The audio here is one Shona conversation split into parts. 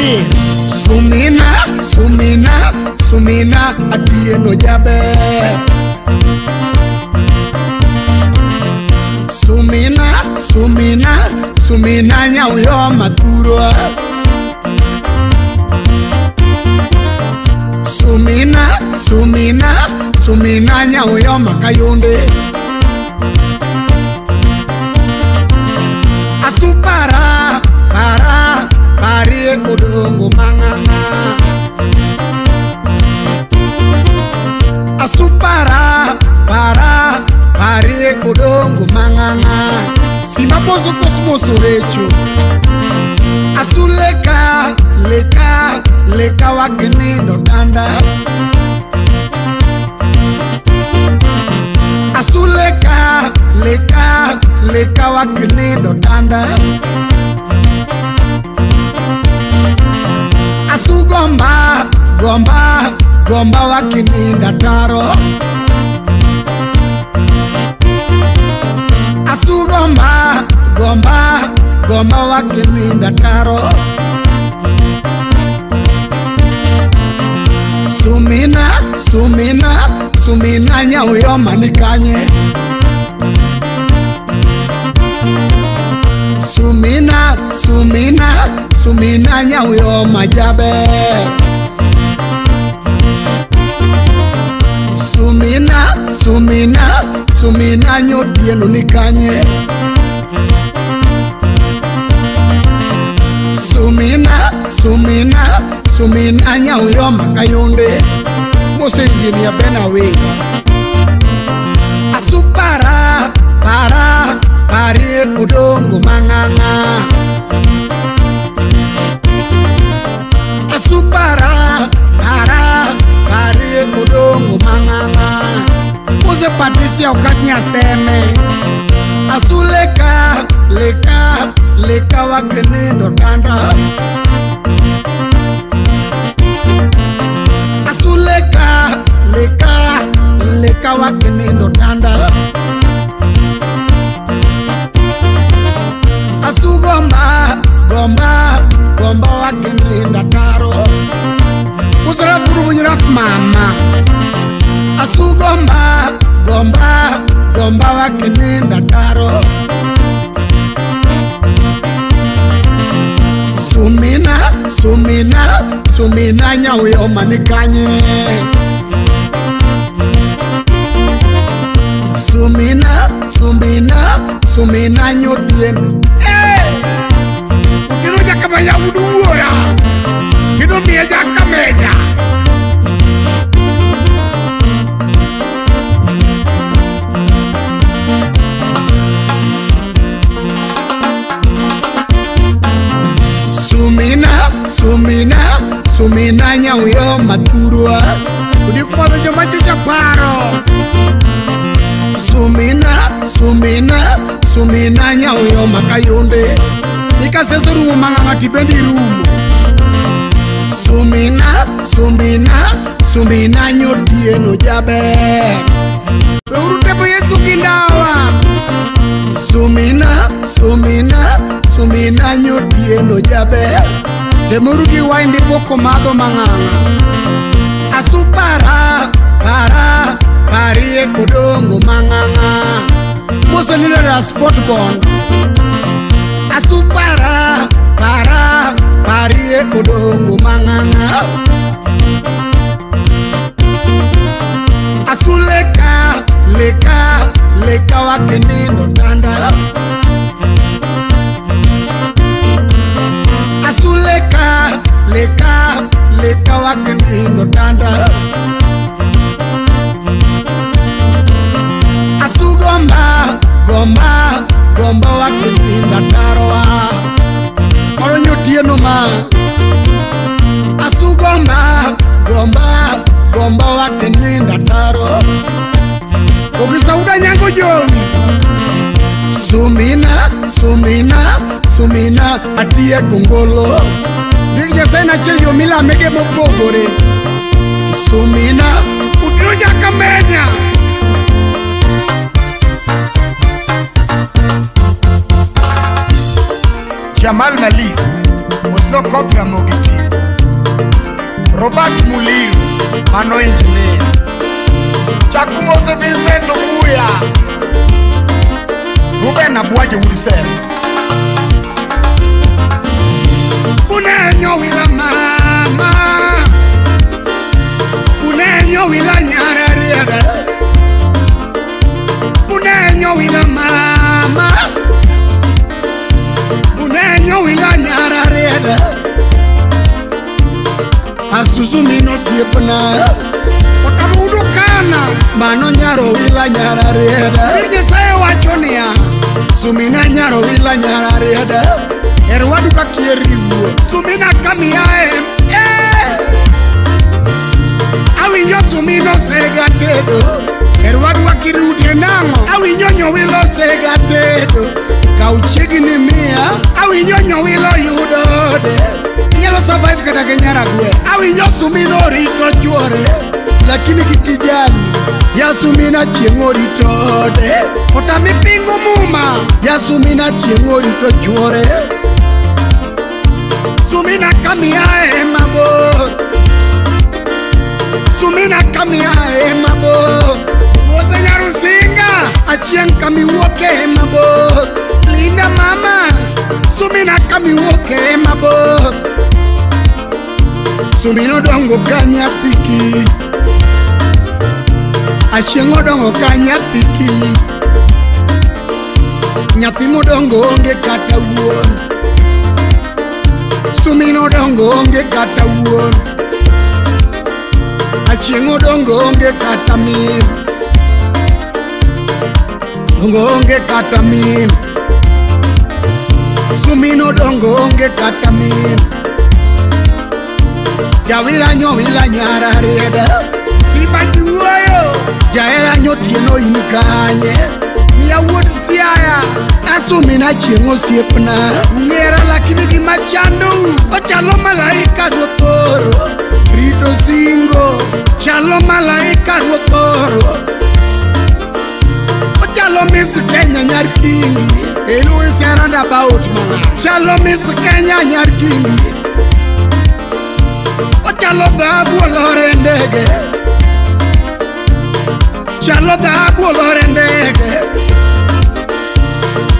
mi sumina sumina sumina atieno jabe sumina sumina sumina nyauyo maturo sumina sumina sumina nyauyo makayunde kodongo manganga nsima mpo zokosmoso recho asu leka leka leka wakene notanda asu leka leka leka wakene notanda asu gomba gomba gomba wakene nataro oh. mina nyawu yo manikanye sumina sumina sumina nyawu yo majabe sumina sumina sumina nyotieno nikanye sumina sumina sumina nyawu yo makayunde mosenge mi abe na we asu para para pari udongo manganga asu para para pari udongo manganga mose patricia okati aseme asu leka leka leka wakene ndo tanda. Huh? nyawuya omanikanye sumina sumina sumina nyodien hey! kinonyakabayaudu wora hey! sumina sumina sumina nyauyo makayonde nikasesorumo mang'ang'a tipendirumo sumina sumina sumina nyotieno jaber weuru tepo yesu kindawa sumina sumina sumina nyotieno jaber temuru gi wine dipoko madho mang'ang'a asupara para, para pari yekudongo mang'ang'a musonirera sportbon asupara para pari yekudongo mang'ang'a asuleka leka leka wakene sumina sumina atie kongolo dikjasai nacilio mila mege mobogore sumina udunya kamenya jamal mali mosno kofra mogiti robert muliru mano injinia chakumose vincento buya ube nabuwaje wulisela unenyowila mama unenyowila nyarariada unenyowila mama unenyowila nyarariada asuzuminosiepna otabudukana mano nyarowila nyarariada inyesaye wacho niya sumina nyaro wila nyararede erwadu kakie riwuo sumina kamiae eh. awinjo sumina osega tedo erwadu akiriutie nang'o awinjo nyowilo sega tedo kaw chiegni mia awinjo nyowilo yudode inyalo survive kata kenyaragwe awinjo sumina orito chwore lakini kikijani yasumina chieng'orito orito ode otami mipingo muma yasumina chieng'orito chuore sumina kamiae mabor sumina kamiae mabor mose nyarusinga achieng' kamiwuoke e mabor linda mama sumina kamiwuoke e mabor sumina dongo ka nyathiki achieng' odongo ka nyathiki nyathi modongo onge kata wuon sumin odongo onge kata wuon achieng' odongo onge kata min dongo onge kata min sumin odongo onge kata min jawiranyowila nyara rieda sibajiwuoyo si Jaya anyo tieno in kanye Mi awod siaya Asumi na chieng osiepna Ungera lakini gima chandu Ochalo malaika dothoro Rito singo Chalo malaika dothoro Chalo Miss Kenya nyar kingi Elu isiana na baut mama Chalo Miss Kenya nyar kingi Ochalo babu olore ndege Ochalo babu olore ndege charlota abuolore ndege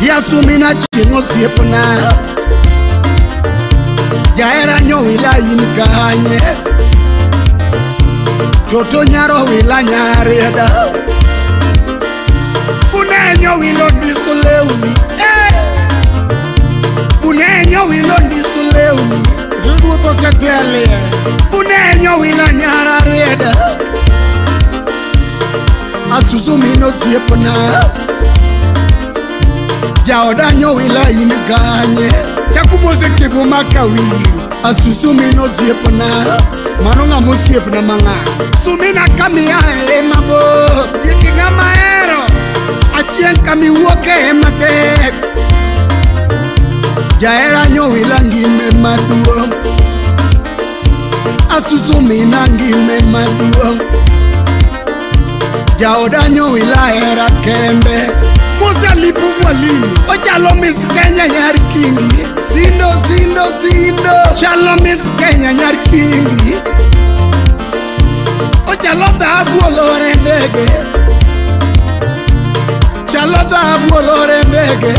yasumina chieng' osiepna jaera nyowila in kanye toto nyaro wila nyarieda bunenyo wilo ndiso lewni bunenyo wilo ndiso lewni riguthosetelie bunenyo wila nyararieda hey! asuzumino siepna jaodanyo wila in ganye jakumosekevo makawili asuzumino siepna mano ng'amo siepna mang'ano sumina kamia e mabo ikiga maero achieng kamiwuoke e matek jaeranyo wila ngime maduong' asuzumina ngime maduong' jaodanyo ilahera kembe musa lipu mwalimu ochalo mis kenya nyar kingi sindo sindo sindo chalo mis kenya nyar kingi ochalo dhahabu olore ndege chalo dhahabu olore ndege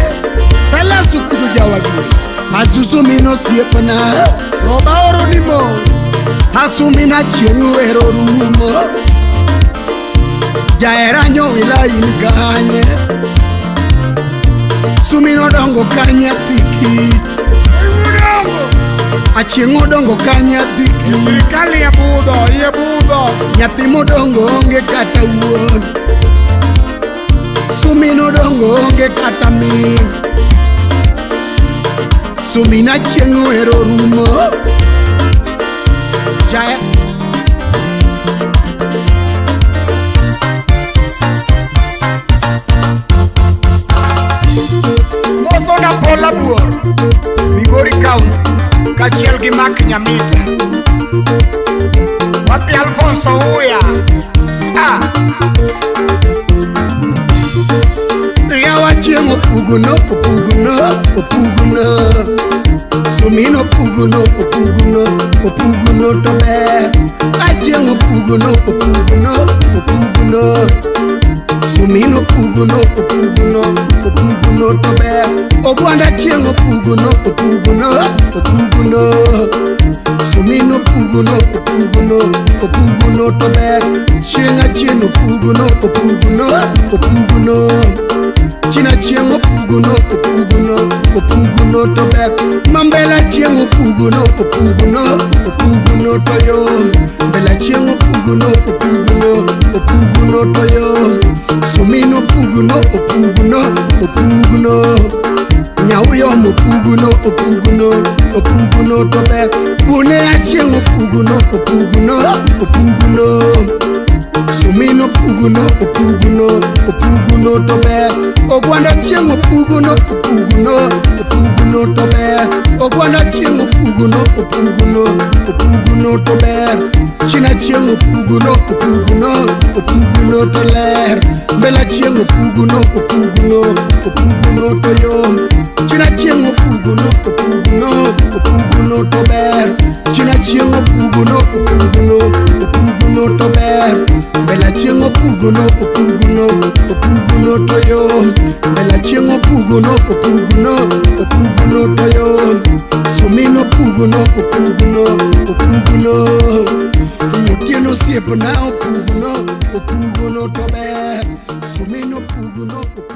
salasukutu jawagwe asusumi nosiepna roba oro ni asumi na chieng' wero rumo jaeranyo ila in kanye sumino dongo kanye tiki aching' odongo ka nyathikikal yebudho yebudho nyathi modongo onge kata wuon suminodongo onge kata min sumina chieng' ero rumo ja mabuor migori kaunt kaachiel gi mak nyamita wapi alfonso uya yawachieng opuguno opuguno opuguno somin opuguno opuguno opuguno to ber achieng opuguno opuguno opuguno, opuguno sumino pugno opugno opugno tober ogwanda chieng opugno opugno opugno sumino pugno opugno opugno tober chieng achieng opugno opugno opugno china chieng opugno opugno opugno tober mambela chieng opugno opugno opugno toyo mbela chieng opugno opugno n'oto yo somino opuguno opuguno opuguno nyawuyo mopuguno opuguno opuguno tobe bune achieng' opuguno opuguno opuguno sumin opugno opugno opugno tober ogwanda chieng opugno opugno opugno tober ogwanda chieng opugno opugno opugno tober china chieng opugno opugno opugno toler mbela chieng opugno opugno opugno toyom china chieng opugno opugno opugno tober china chieng opugno opugno opugno opuguno to ber bela chieng' opuguno opuguno opuguno to yom bela chieng' opuguno opuguno opuguno to yom sumin opuguno opuguno opuguno nyotien osiepna opuguno opuguno to ber sumin opuguno opuguno